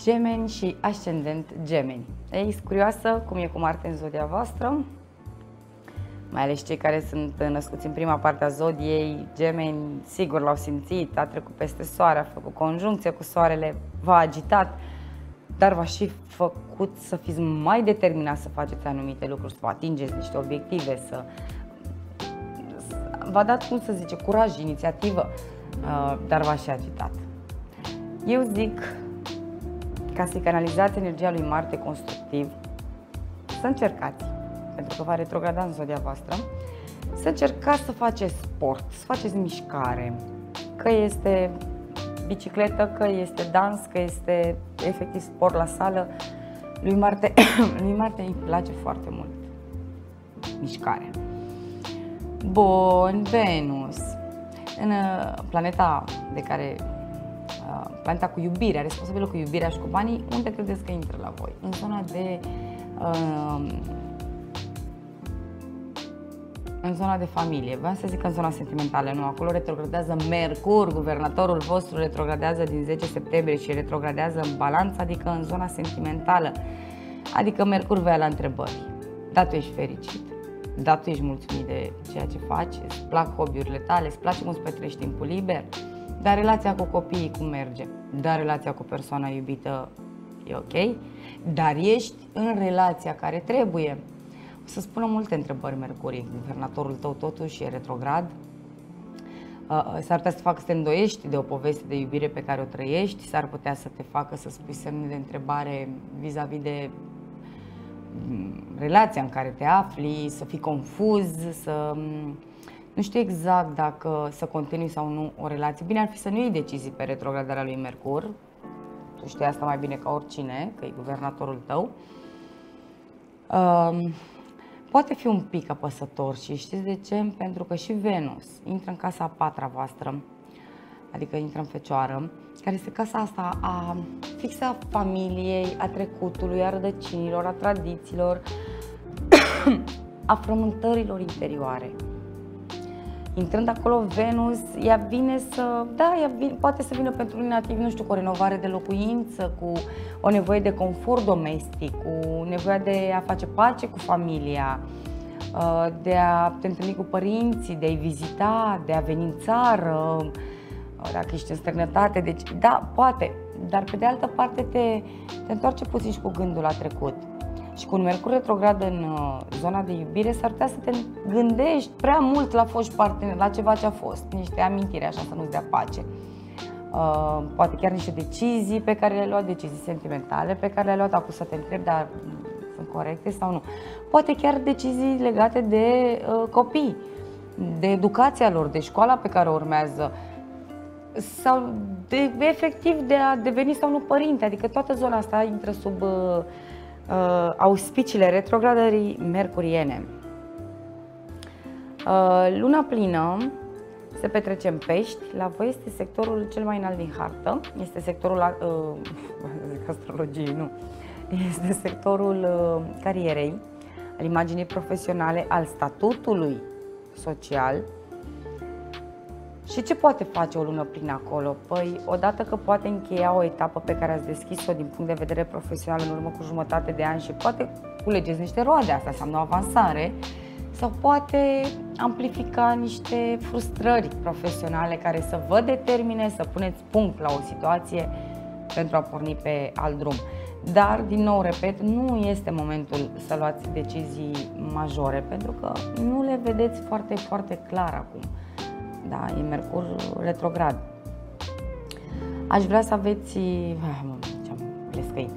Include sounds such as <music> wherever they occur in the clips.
Gemeni și ascendent gemeni. Ei, curioasă cum e cu Marte în zodia voastră, mai ales cei care sunt născuți în prima parte a zodiei, gemeni, sigur l-au simțit, a trecut peste soare, a făcut conjuncție cu soarele, v-a agitat, dar v-a și făcut să fiți mai determinați să faceți anumite lucruri, să vă atingeți niște obiective, să v-a dat, cum să zice, curaj, inițiativă, uh, dar v-a și agitat. Eu zic, ca să canalizați energia lui Marte constructiv, să încercați, pentru că va retrograda în zodia voastră, să încercați să faceți sport, să faceți mișcare, că este bicicletă, că este dans, că este efectiv sport la sală. Lui Marte, <coughs> lui Marte îi place foarte mult mișcarea. Bun, Venus. În uh, planeta de care uh, planeta cu iubirea, responsabilă cu iubirea și cu banii, unde credeți că intră la voi? În zona de uh, în zona de familie. Vreau să zic în zona sentimentală, nu, acolo retrogradează Mercur, guvernatorul vostru retrogradează din 10 septembrie și retrogradează în balanță, adică în zona sentimentală. Adică Mercur vrea la întrebări. Da, tu ești fericit? Da, tu ești mulțumit de ceea ce faci? Îți plac hobby-urile tale? Îți place cum îți petrești timpul liber? Dar relația cu copiii cum merge? Dar relația cu persoana iubită e ok? Dar ești în relația care trebuie? O să spună multe întrebări Mercurii. Guvernatorul tău totuși e retrograd. S-ar putea să te facă să te îndoiești de o poveste de iubire pe care o trăiești, s-ar putea să te facă să spui semne de întrebare vis-a-vis de mm, relația în care te afli, să fii confuz, să mm, nu știu exact dacă să continui sau nu o relație. Bine ar fi să nu iei decizii pe retrogradarea lui Mercur. Tu știi asta mai bine ca oricine, că e guvernatorul tău. Um, poate fi un pic apăsător și știți de ce? Pentru că și Venus intră în casa a patra voastră, adică intră în fecioară, care este casa asta a fixă a familiei, a trecutului, a rădăcinilor, a tradițiilor, <coughs> a frământărilor interioare. Intrând acolo Venus, ea vine să, da, ea vine, poate să vină pentru un nativ, nu știu, cu o renovare de locuință, cu o nevoie de confort domestic, cu nevoia de a face pace cu familia, uh, de a te întâlni cu părinții, de a-i vizita, de a veni în țară, uh, dacă ești în străinătate, deci da, poate, dar pe de altă parte te, te întoarce puțin și cu gândul la trecut și cu un Mercur retrograd în uh, zona de iubire, s-ar putea să te gândești prea mult la foști parteneri, la ceva ce a fost, niște amintiri așa să nu-ți dea pace. Uh, poate chiar niște decizii pe care le-ai luat, decizii sentimentale pe care le-ai luat, acum să te întrebi, dar sunt corecte sau nu. Poate chiar decizii legate de uh, copii, de educația lor, de școala pe care o urmează, sau de, efectiv de a deveni sau nu părinte, adică toată zona asta intră sub uh, uh, auspiciile retrogradării mercuriene. Uh, luna plină se petrece în pești, la voi este sectorul cel mai înalt din hartă, este sectorul uh, <laughs> astrologiei, nu, este sectorul uh, carierei, al imaginii profesionale, al statutului social, și ce poate face o lună plină acolo? Păi, odată că poate încheia o etapă pe care ați deschis-o din punct de vedere profesional în urmă cu jumătate de ani și poate culegeți niște roade, asta înseamnă o avansare, sau poate amplifica niște frustrări profesionale care să vă determine să puneți punct la o situație pentru a porni pe alt drum. Dar, din nou, repet, nu este momentul să luați decizii majore, pentru că nu le vedeți foarte, foarte clar acum da, e Mercur retrograd. Aș vrea să aveți, <laughs> ah, ce-am plescăit,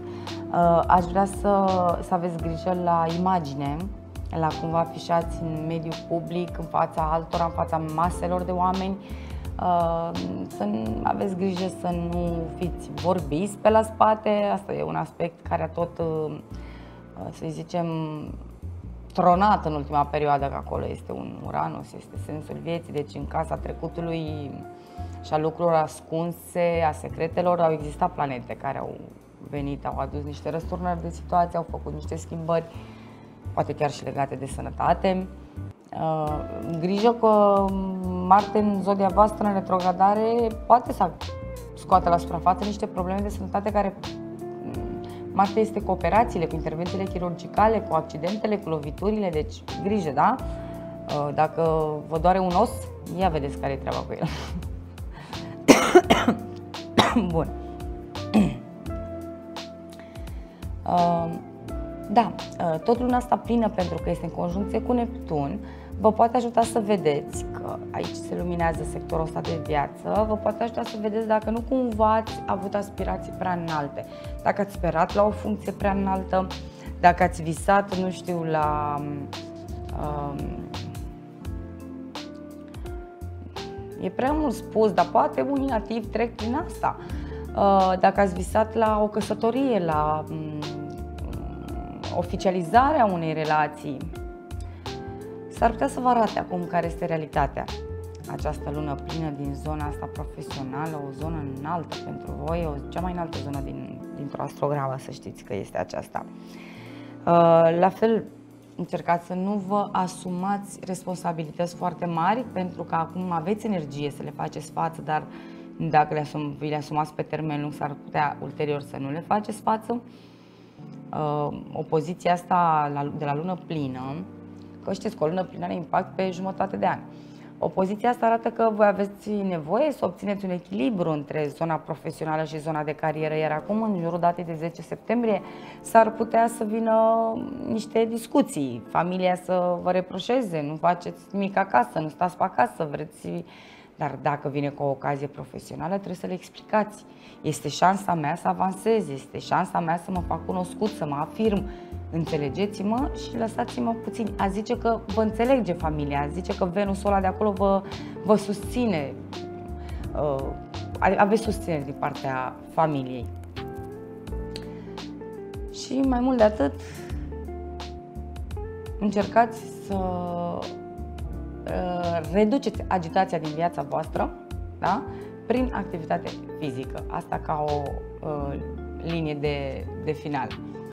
uh, aș vrea să, să aveți grijă la imagine, la cum vă afișați în mediul public, în fața altora, în fața maselor de oameni, uh, să aveți grijă să nu fiți vorbiți pe la spate, asta e un aspect care a tot, uh, să zicem, tronat în ultima perioadă, că acolo este un Uranus, este sensul vieții, deci în casa trecutului și a lucrurilor ascunse, a secretelor, au existat planete care au venit, au adus niște răsturnări de situație, au făcut niște schimbări, poate chiar și legate de sănătate. Uh, grijă că Marte în zodia voastră în retrogradare poate să scoată la suprafață niște probleme de sănătate care Marte este cu operațiile, cu intervențiile chirurgicale, cu accidentele, cu loviturile, deci grijă, da? Uh, dacă vă doare un os, ia vedeți care e treaba cu el. <coughs> Bun. <coughs> Uh, da, uh, tot luna asta plină, pentru că este în conjuncție cu Neptun, vă poate ajuta să vedeți că aici se luminează sectorul ăsta de viață, vă poate ajuta să vedeți dacă nu cumva ați avut aspirații prea înalte, dacă ați sperat la o funcție prea înaltă, dacă ați visat, nu știu, la um, E prea mult spus, dar poate unii nativi trec prin asta. Uh, dacă ați visat la o căsătorie, la mm, oficializarea unei relații, s-ar putea să vă arate acum care este realitatea. Această lună plină din zona asta profesională, o zonă înaltă pentru voi, o cea mai înaltă zonă din, dintr-o astrogramă, să știți că este aceasta. Uh, la fel, încercați să nu vă asumați responsabilități foarte mari, pentru că acum aveți energie să le faceți față, dar dacă le asum, vi le asumați pe termen lung, s-ar putea ulterior să nu le faceți față. Uh, opoziția asta de la lună plină, că știți că o lună plină are impact pe jumătate de an. Opoziția asta arată că voi aveți nevoie să obțineți un echilibru între zona profesională și zona de carieră, iar acum, în jurul datei de 10 septembrie, s-ar putea să vină niște discuții, familia să vă reproșeze, nu faceți nimic acasă, nu stați pe acasă, vreți dar dacă vine cu o ocazie profesională, trebuie să le explicați. Este șansa mea să avansez, este șansa mea să mă fac cunoscut, să mă afirm. Înțelegeți-mă și lăsați-mă puțin. A zice că vă înțelege familia, a zice că Venusul ăla de acolo vă, vă susține. Uh, aveți susținere din partea familiei. Și mai mult de atât, încercați să Uh, reduceți agitația din viața voastră da? prin activitate fizică. Asta ca o uh, linie de, de final.